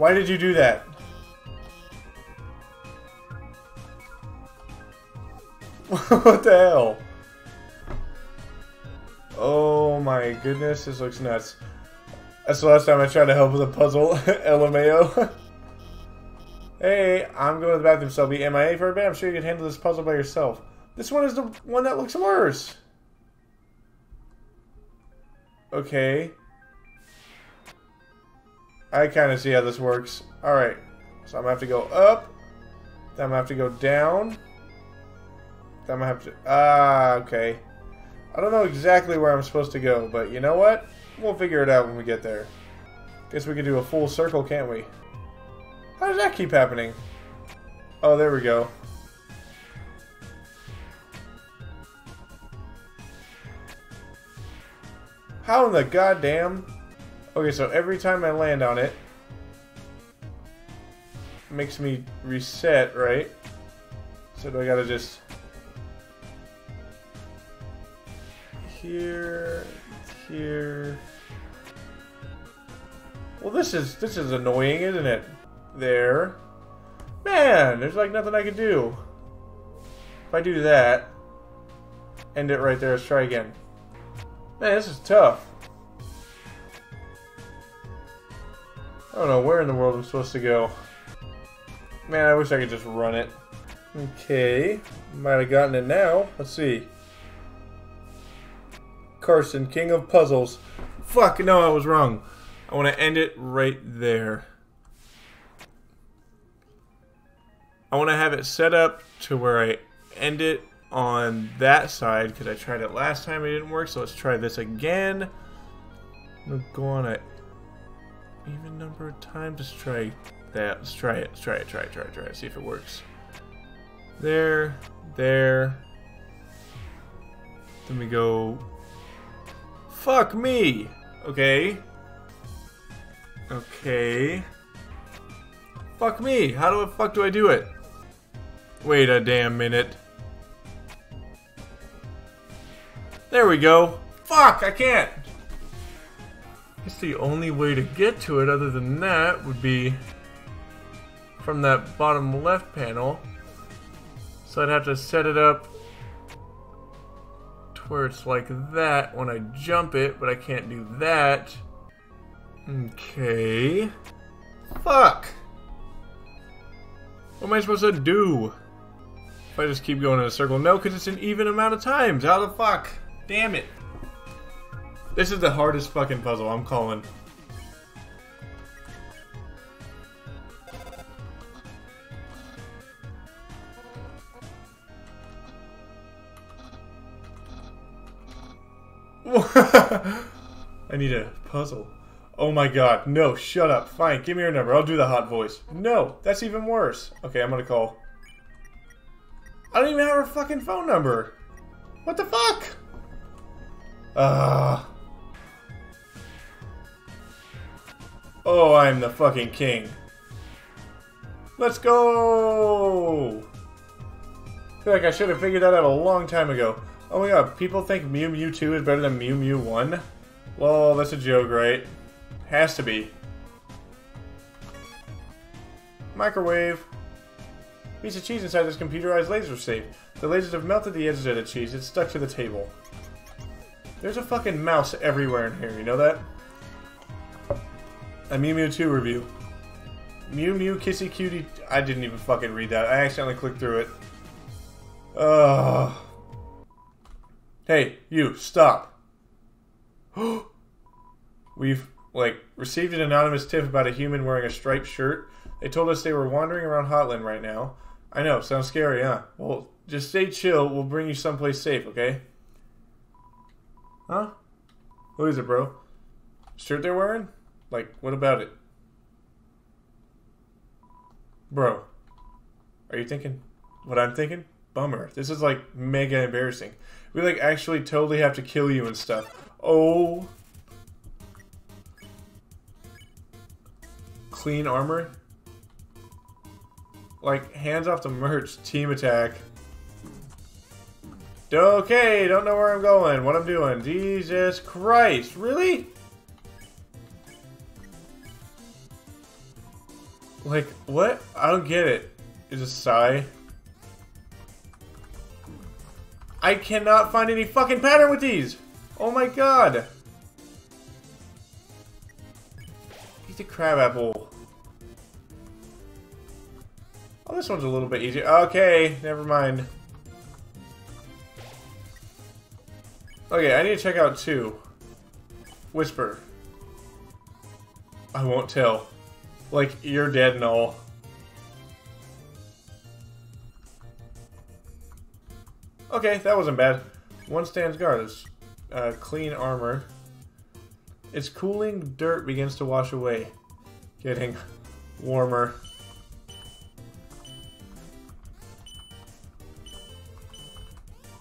Why did you do that? what the hell? Oh my goodness, this looks nuts. That's the last time I tried to help with a puzzle, LMAO. hey, I'm going to the bathroom, so be MIA for a bit. I'm sure you can handle this puzzle by yourself. This one is the one that looks worse. Okay. I kind of see how this works. Alright. So I'm going to have to go up. Then I'm going to have to go down. Then I'm going to have to... Ah, okay. I don't know exactly where I'm supposed to go, but you know what? We'll figure it out when we get there. Guess we can do a full circle, can't we? How does that keep happening? Oh, there we go. How in the goddamn... Okay, so every time I land on it, makes me reset, right? So do I gotta just... Here, here... Well, this is this is annoying, isn't it? There. Man, there's like nothing I can do. If I do that, end it right there, let's try again. Man, this is tough. Don't know where in the world I'm supposed to go. Man, I wish I could just run it. Okay, might have gotten it now. Let's see. Carson, king of puzzles. Fuck, no, I was wrong. I want to end it right there. I want to have it set up to where I end it on that side because I tried it last time it didn't work. So let's try this again. I'm going to go on a even number of times. Let's try that. Let's try it. Let's try it. Try it. Try it. Try it. See if it works. There. There. Then we go. Fuck me. Okay. Okay. Fuck me. How the fuck do I do it? Wait a damn minute. There we go. Fuck, I can't. Guess the only way to get to it other than that would be from that bottom left panel. So I'd have to set it up to where it's like that when I jump it, but I can't do that. Okay. Fuck! What am I supposed to do? If I just keep going in a circle? No, because it's an even amount of times. How the fuck? Damn it. This is the hardest fucking puzzle, I'm calling. I need a puzzle. Oh my god, no, shut up. Fine, give me your number. I'll do the hot voice. No, that's even worse. Okay, I'm gonna call. I don't even have her fucking phone number. What the fuck? Ah. Oh, I'm the fucking king. Let's go! I feel like I should have figured that out a long time ago. Oh my god, people think Mew Mew 2 is better than Mew Mew 1? Well, that's a joke, right? Has to be. Microwave. Piece of cheese inside this computerized laser safe. The lasers have melted the edges of the cheese. It's stuck to the table. There's a fucking mouse everywhere in here, you know that? A Mew Mew 2 review. Mew Mew Kissy Cutie... I didn't even fucking read that. I accidentally clicked through it. Ugh. Hey, you, stop. We've, like, received an anonymous tip about a human wearing a striped shirt. They told us they were wandering around Hotland right now. I know, sounds scary, huh? Well, just stay chill. We'll bring you someplace safe, okay? Huh? It, bro? Shirt they're wearing? Like, what about it? Bro, are you thinking what I'm thinking? Bummer. This is like mega embarrassing. We like actually totally have to kill you and stuff. Oh. Clean armor? Like, hands off the merch. Team attack. Okay, don't know where I'm going, what I'm doing. Jesus Christ, really? Like, what? I don't get it. Is a sigh? I cannot find any fucking pattern with these! Oh my god! Eat a crab apple. Oh, this one's a little bit easier. Okay, never mind. Okay, I need to check out two. Whisper. I won't tell. Like, you're dead and all. Okay, that wasn't bad. One stands guard. It's uh, clean armor. Its cooling dirt begins to wash away. Getting warmer.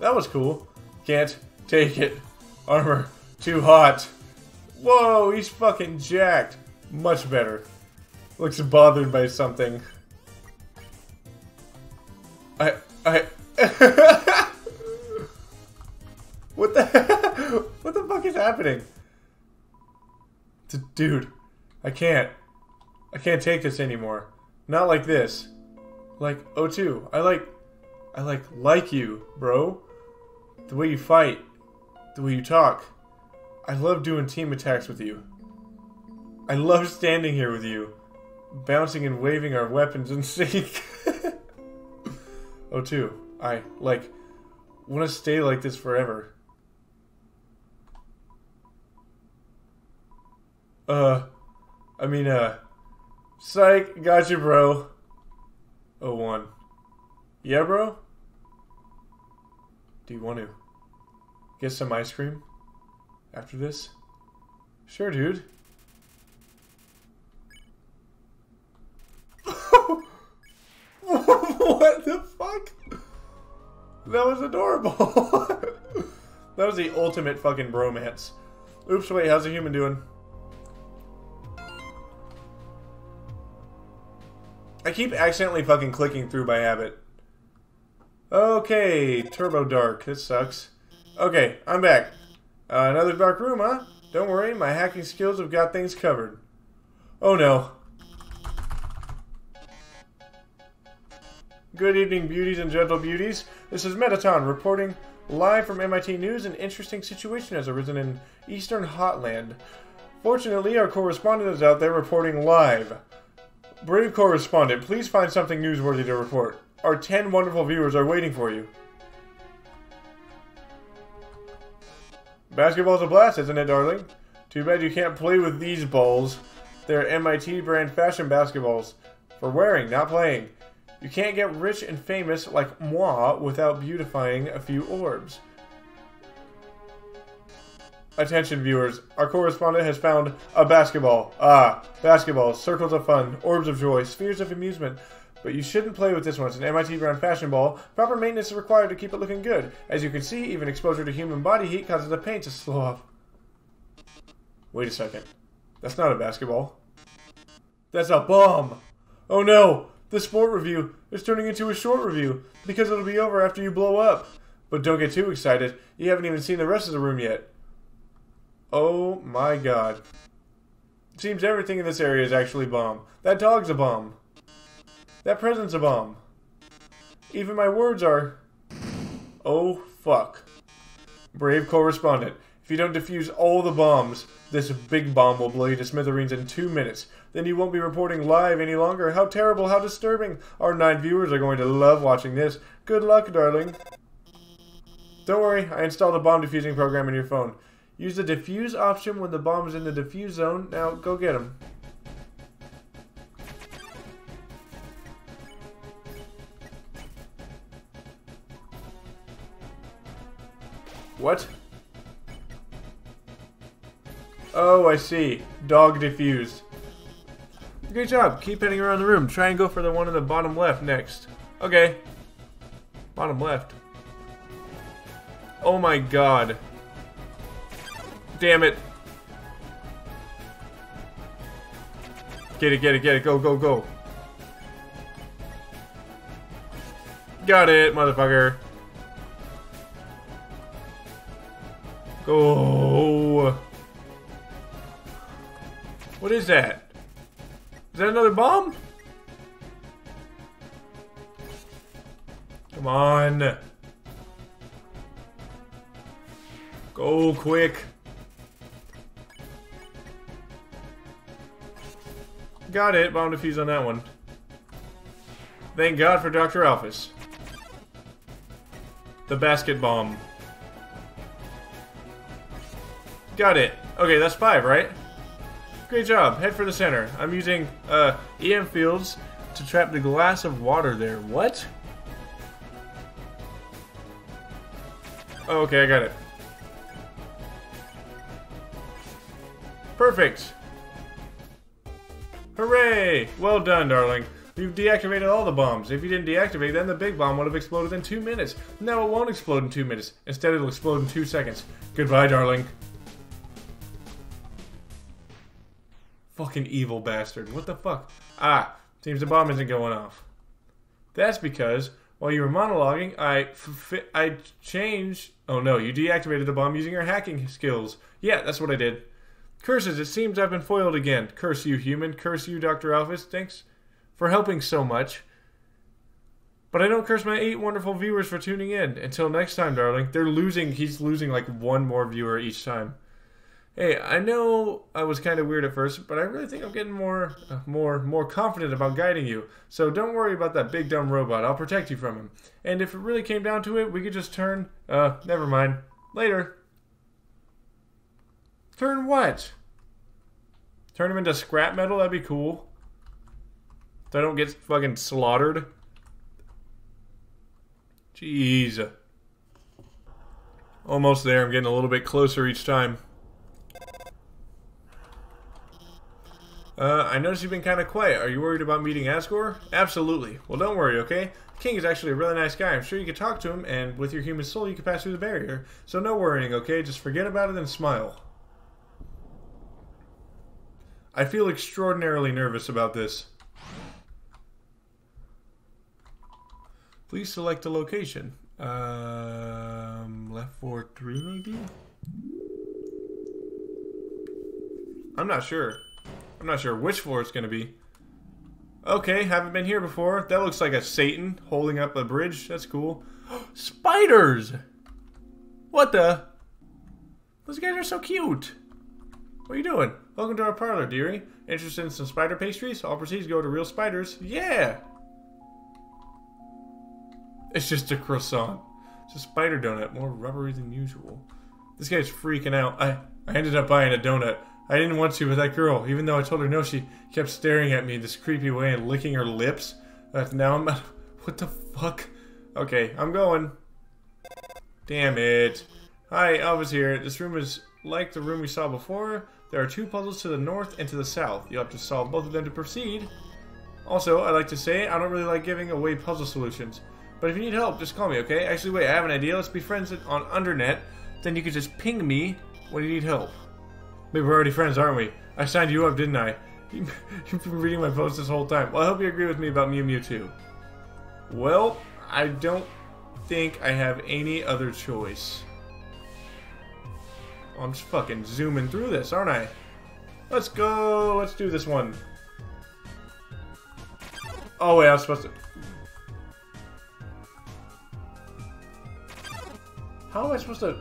That was cool. Can't take it. Armor. Too hot. Whoa, he's fucking jacked. Much better. Looks bothered by something. I... I... what the... what the fuck is happening? D dude, I can't. I can't take this anymore. Not like this. Like, O2, I like... I like, like you, bro. The way you fight. The way you talk. I love doing team attacks with you. I love standing here with you. Bouncing and waving our weapons in sync. O2, I, like, want to stay like this forever. Uh, I mean, uh, psych, gotcha, bro. Oh, one. Yeah, bro? Do you want to get some ice cream after this? Sure, dude. what the fuck? That was adorable. that was the ultimate fucking bromance. Oops, wait, how's the human doing? I keep accidentally fucking clicking through by habit. Okay, Turbo Dark. This sucks. Okay, I'm back. Uh, another dark room, huh? Don't worry, my hacking skills have got things covered. Oh no. Good evening, beauties and gentle beauties. This is Mettaton reporting live from MTT News. An interesting situation has arisen in Eastern Hotland. Fortunately, our correspondent is out there reporting live. Brave correspondent, please find something newsworthy to report. Our 10 wonderful viewers are waiting for you. Basketball's a blast, isn't it, darling? Too bad you can't play with these balls. They're MTT brand fashion basketballs. For wearing, not playing. You can't get rich and famous like moi without beautifying a few orbs. Attention viewers, our correspondent has found a basketball. Ah, basketball, circles of fun, orbs of joy, spheres of amusement, but you shouldn't play with this one. It's an MTT brand fashion ball. Proper maintenance is required to keep it looking good. As you can see, even exposure to human body heat causes the paint to slow off. Wait a second. That's not a basketball. That's a bomb! Oh no! The sport review is turning into a short review because it'll be over after you blow up. But don't get too excited. You haven't even seen the rest of the room yet. Oh my god. Seems everything in this area is actually bomb. That dog's a bomb. That present's a bomb. Even my words are... Oh, fuck. Brave correspondent. If you don't defuse all the bombs, this big bomb will blow you to smithereens in two minutes. Then you won't be reporting live any longer. How terrible, how disturbing. Our nine viewers are going to love watching this. Good luck, darling. Don't worry, I installed a bomb defusing program in your phone. Use the defuse option when the bomb is in the defuse zone. Now, go get him. What? Oh, I see. Dog diffused. Great job. Keep heading around the room. Try and go for the one in the bottom left next. Okay. Bottom left. Oh my god. Damn it. Get it, get it, get it. Go, go, go. Got it, motherfucker. Go. is that? Is that another bomb? Come on. Go quick. Got it. Bomb defuse on that one. Thank God for Dr. Alphys. The basket bomb. Got it. Okay, that's five, right? Great job. Head for the center. I'm using uh, EM fields to trap the glass of water there. What? Oh, okay, I got it. Perfect. Hooray! Well done, darling. You've deactivated all the bombs. If you didn't deactivate them, the big bomb would have exploded in two minutes. Now it won't explode in two minutes. Instead, it'll explode in two seconds. Goodbye, darling. Fucking evil bastard. What the fuck? Ah, seems the bomb isn't going off. That's because while you were monologuing, I I changed. Oh no, you deactivated the bomb using your hacking skills. Yeah, that's what I did. Curses, it seems I've been foiled again. Curse you, human. Curse you, Dr. Alphys. Thanks for helping so much. But I don't curse my eight wonderful viewers for tuning in. Until next time, darling. They're losing. He's losing like one more viewer each time. Hey, I know I was kind of weird at first, but I really think I'm getting more, uh, more, more confident about guiding you. So don't worry about that big dumb robot. I'll protect you from him. And if it really came down to it, we could just turn. Uh, never mind. Later. Turn what? Turn him into scrap metal? That'd be cool. So I don't get fucking slaughtered. Jeez. Almost there. I'm getting a little bit closer each time. Uh, I noticed you've been kind of quiet. Are you worried about meeting Asgore? Absolutely. Well, don't worry, okay? King is actually a really nice guy. I'm sure you could talk to him, and with your human soul, you could pass through the barrier. So no worrying, okay? Just forget about it and smile. I feel extraordinarily nervous about this. Please select a location. Um, left 4 3 maybe? I'm not sure. I'm not sure which floor it's going to be. Okay, haven't been here before. That looks like a Satan holding up a bridge. That's cool. Spiders! What the? Those guys are so cute. What are you doing? Welcome to our parlor, dearie. Interested in some spider pastries? All proceeds go to real spiders. Yeah! It's just a croissant. It's a spider donut, more rubbery than usual. This guy's freaking out. I, I ended up buying a donut. I didn't want to with that girl, even though I told her no, she kept staring at me this creepy way and licking her lips. Uh, now I'm... What the fuck? Okay, I'm going. Damn it. Hi, Alphys here. This room is like the room we saw before. There are two puzzles to the north and to the south. You'll have to solve both of them to proceed. Also, I'd like to say, I don't really like giving away puzzle solutions. But if you need help, just call me, okay? Actually, wait, I have an idea. Let's be friends on Undernet. Then you can just ping me when you need help. Maybe we're already friends, aren't we? I signed you up, didn't I? You've been reading my posts this whole time. Well, I hope you agree with me about Mew Mewtwo. Well, I don't think I have any other choice. I'm just fucking zooming through this, aren't I? Let's go! Let's do this one. Oh wait, I was supposed to... How am I supposed to...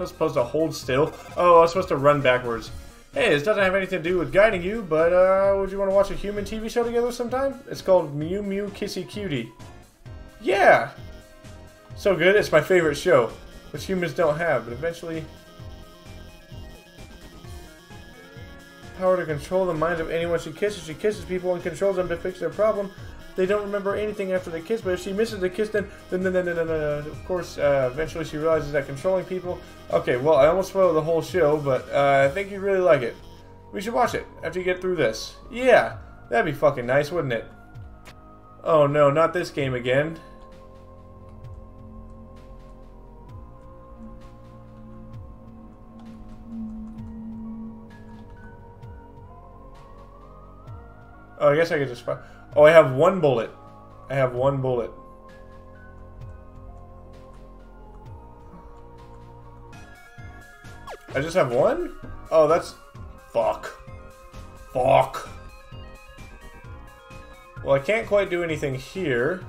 I was supposed to hold still? Oh, I was supposed to run backwards. Hey, this doesn't have anything to do with guiding you, but uh, would you want to watch a human TV show together sometime? It's called Mew Mew Kissy Cutie. Yeah! So good, it's my favorite show, which humans don't have, but eventually... Power to control the minds of anyone she kisses. She kisses people and controls them to fix their problem they don't remember anything after the kiss. But if she misses the kiss, then then then then, then, then, then of course, uh, eventually she realizes that controlling people. Okay, well, I almost spoiled the whole show, but uh, I think you'd really like it. We should watch it after you get through this. Yeah, that'd be fucking nice, wouldn't it? Oh no, not this game again. Oh, I guess I could just... Oh, I have one bullet. I have one bullet. I just have one? Oh, that's... Fuck. Fuck. Well, I can't quite do anything here.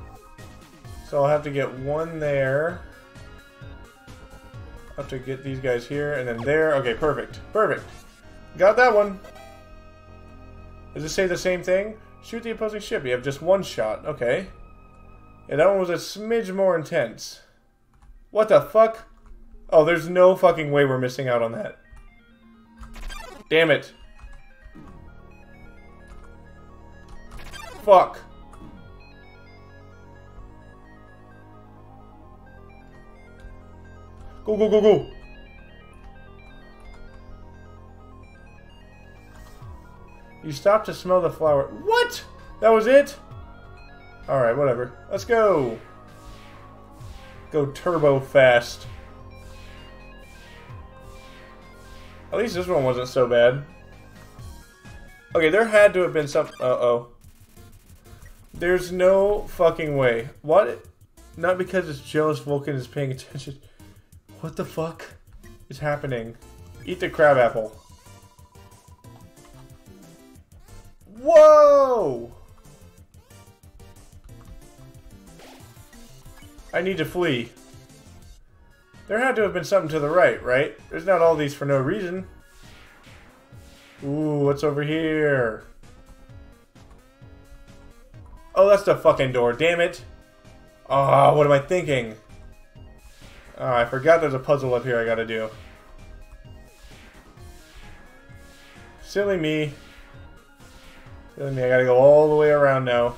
So I'll have to get one there. I'll have to get these guys here and then there. Okay, perfect. Perfect. Got that one. Does it say the same thing? Shoot the opposing ship. You have just one shot. Okay. Yeah, that one was a smidge more intense. What the fuck? Oh, there's no fucking way we're missing out on that. Damn it. Fuck. Go, go, go, go. You stopped to smell the flower. What? That was it? Alright, whatever. Let's go. Go turbo fast. At least this one wasn't so bad. Okay, there had to have been some... Uh-oh. There's no fucking way. What? Not because it's jealous Vulkin is paying attention. What the fuck is happening? Eat the crab apple. Whoa! I need to flee. There had to have been something to the right, right? There's not all these for no reason. Ooh, what's over here? Oh, that's the fucking door, damn it. Oh, what am I thinking? Oh, I forgot there's a puzzle up here I gotta do. Silly me. Me, I gotta go all the way around now.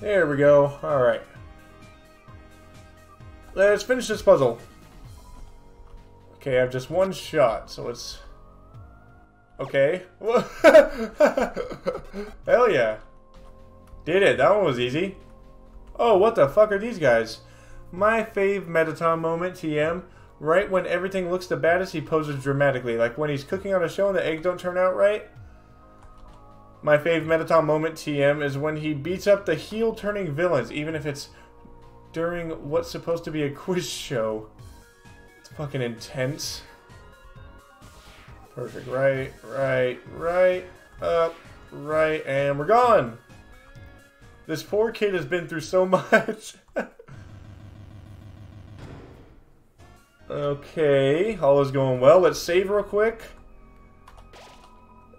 There we go. Alright. Let's finish this puzzle. Okay, I have just one shot, so it's... Okay. Hell yeah. Did it. That one was easy. Oh, what the fuck are these guys? My fave Mettaton moment, TM. Right when everything looks the baddest, he poses dramatically. Like when he's cooking on a show and the eggs don't turn out right. My fave Mettaton moment, TM, is when he beats up the heel-turning villains, even if it's during what's supposed to be a quiz show. It's fucking intense. Perfect. Right, right, right, up, right, and we're gone! This poor kid has been through so much. Okay, all is going well. Let's save real quick.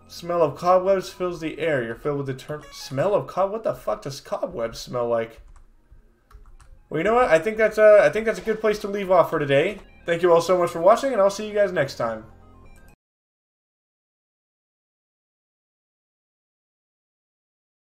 Smell of cobwebs fills the air. You're filled with the term smell of cob. What the fuck does cobwebs smell like? Well, you know what? I think that's a I think that's a good place to leave off for today. Thank you all so much for watching, and I'll see you guys next time.